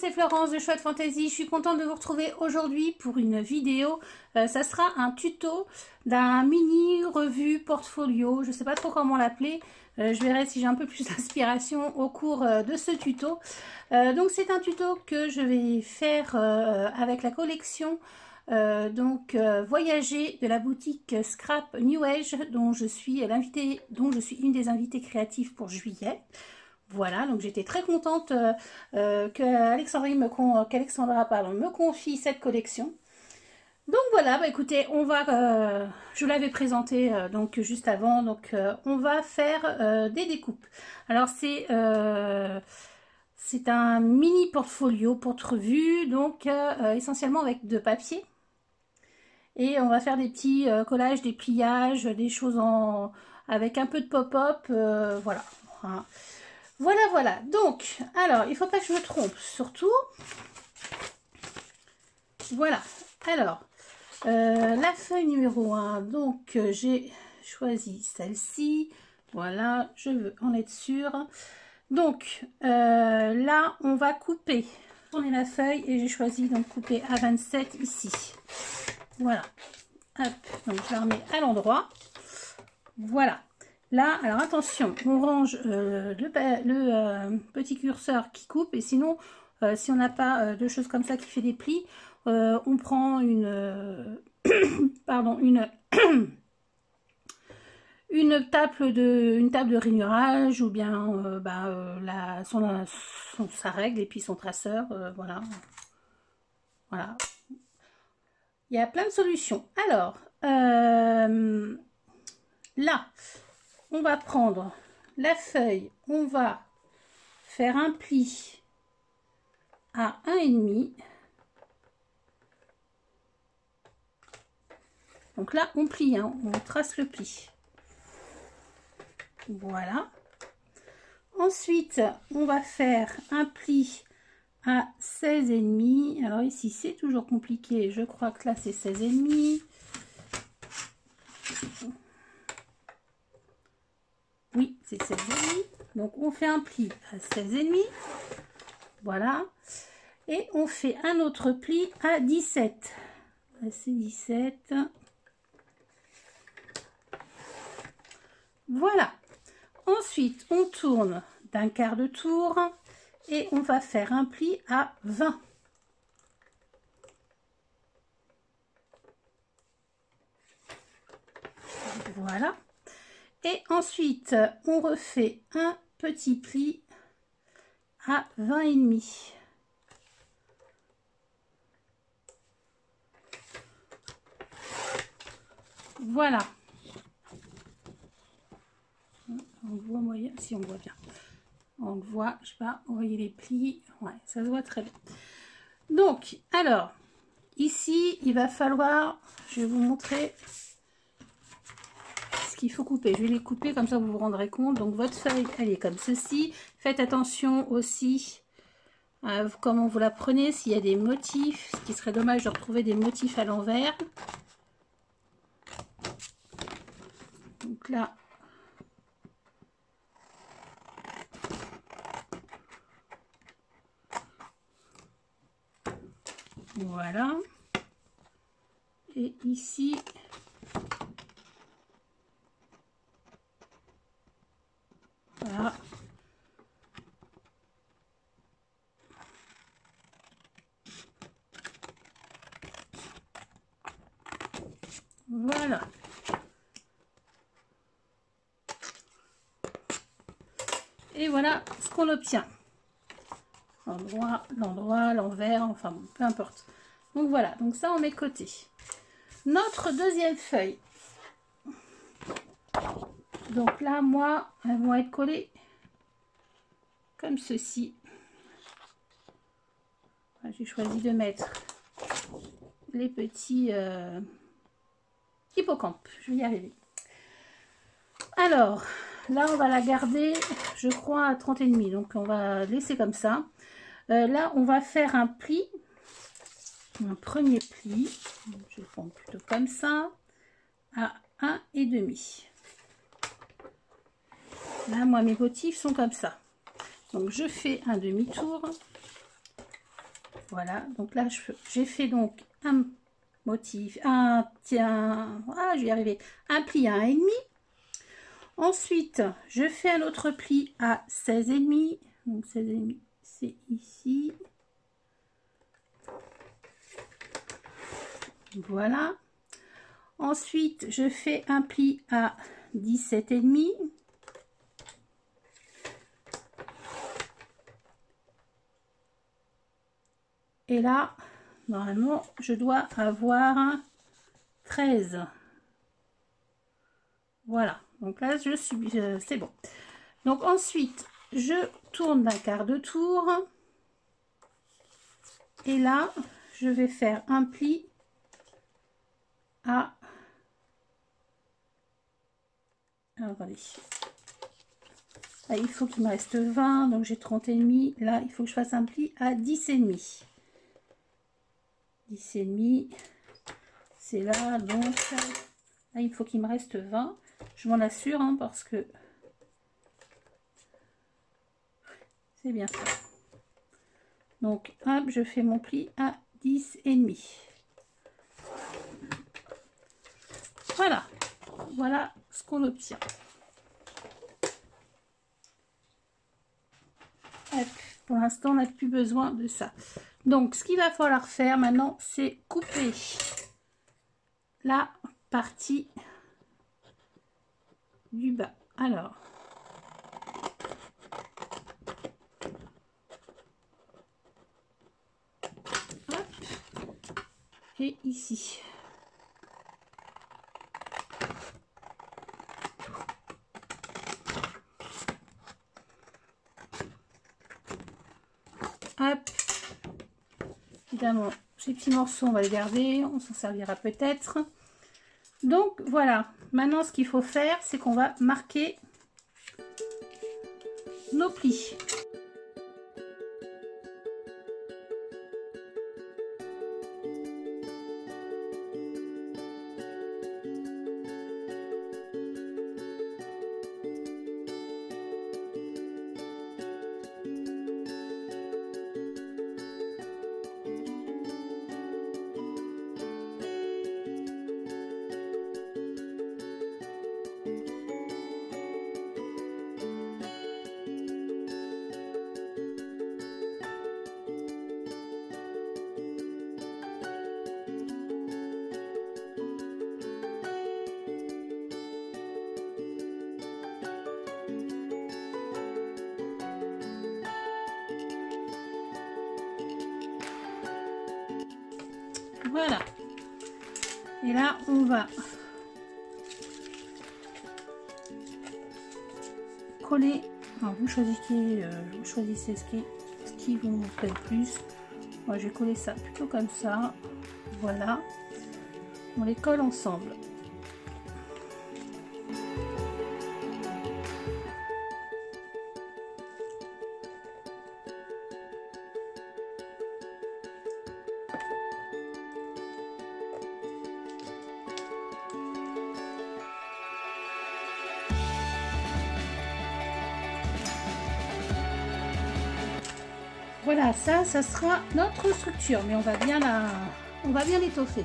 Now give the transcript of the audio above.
C'est Florence de Chouette Fantasy. Je suis contente de vous retrouver aujourd'hui pour une vidéo. Euh, ça sera un tuto d'un mini revue portfolio. Je ne sais pas trop comment l'appeler. Euh, je verrai si j'ai un peu plus d'inspiration au cours euh, de ce tuto. donc c'est un tuto que je vais faire avec la collection donc voyager de la boutique Scrap New Age dont je suis l'invité dont je suis une des invitées créatives pour juillet. Voilà, donc j'étais très contente euh, euh, qu'Alexandra me, me confie cette collection. Donc voilà, bah écoutez, on va, euh, je l'avais présenté donc juste avant, donc on va faire des découpes. Alors c'est c'est un mini portfolio pour revue, donc essentiellement avec de papier. Et on va faire des petits collages, des pliages, des choses avec un peu de pop-up, voilà. Voilà, voilà. Donc, alors, il ne faut pas que je me trompe, surtout. Voilà. Alors, euh, la feuille numéro 1. Donc, euh, j'ai choisi celle-ci. Voilà, je veux en être sûre. Donc, euh, là, on va couper. Tourner la feuille et j'ai choisi donc couper à 27 ici. Voilà. Hop, donc je la remets à l'endroit. Voilà. Là, alors attention, on range euh, le, euh, petit curseur qui coupe et sinon, euh, si on n'a pas de choses comme ça qui fait des plis, on prend une, pardon, une, une table de, une table de rainurage ou bien bah, sa règle et puis son traceur, voilà, voilà. Il y a plein de solutions. Alors, là, on va prendre la feuille, on va faire un pli à 1,5. Donc là, on plie, hein, on trace le pli. Voilà. Ensuite, on va faire un pli à 16,5. Alors ici, c'est toujours compliqué. Je crois que là, c'est 16,5. C'est 16,5. Donc, on fait un pli à 16,5. Voilà. Et on fait un autre pli à 17. C'est 17. Voilà. Ensuite, on tourne d'un quart de tour et on va faire un pli à 20. Voilà. Et ensuite, on refait un petit pli à 20 et demi. Voilà. On voit moyen, si on voit bien. On voit, je sais pas, vous voyez les plis. Ouais, ça se voit très bien. Donc, alors, ici, il va falloir, je vais vous montrer qu'il faut couper. Je vais les couper, comme ça vous vous rendrez compte. Donc votre feuille, elle est comme ceci. Faites attention aussi à comment vous la prenez, s'il y a des motifs, ce qui serait dommage de retrouver des motifs à l'envers. Donc là, voilà. Et ici, Voilà. Et voilà ce qu'on obtient. L'endroit, l'endroit, l'envers, enfin peu importe. Donc voilà, donc ça on met côté. Notre deuxième feuille. Donc là, moi, elles vont être collées comme ceci. J'ai choisi de mettre les petits euh, hippocampe. Je vais y arriver. Alors, là, on va la garder, je crois, à 30 et demi. Donc, on va laisser comme ça. Euh, là, on va faire un pli. Un premier pli. Je vais plutôt comme ça. À 1 et demi. Là, moi, mes motifs sont comme ça. Donc, je fais un demi-tour. Voilà, donc là, j'ai fait donc un motif, un, tiens, ah, je vais arriver, un pli à 1,5. Ensuite, je fais un autre pli à 16,5. Donc 16,5, c'est ici. Voilà. Ensuite, je fais un pli à 17,5. Et là, normalement, je dois avoir 13. Voilà. Donc là, je suis, euh, c'est bon. Donc ensuite, je tourne d'un quart de tour. Et là, je vais faire un pli à... Alors, attendez. il faut qu'il me reste 20, donc j'ai 30 et demi. Là, il faut que je fasse un pli à 10 et demi. 10 et demi. C'est là, donc là, il faut qu'il me reste 20. Je m'en assure hein, parce que c'est bien ça. Donc, hop, je fais mon pli à 10 et demi. Voilà, voilà ce qu'on obtient. pour l'instant, on n'a plus besoin de ça. Donc, ce qu'il va falloir faire maintenant, c'est couper la partie du bas. Alors, et ici. Hop. Évidemment, ces petits morceaux, on va les garder. On s'en servira peut-être. Donc, voilà. Maintenant, ce qu'il faut faire, c'est qu'on va marquer nos plis. Voilà. Et là, on va coller. vous choisissez, euh, vous choisissez ce qui, ce qui vous plaît le plus. Moi, j'ai collé ça plutôt comme ça. Voilà. On les colle ensemble. Voilà, ça, ça sera notre structure, mais on va bien la, on va bien l'étoffer.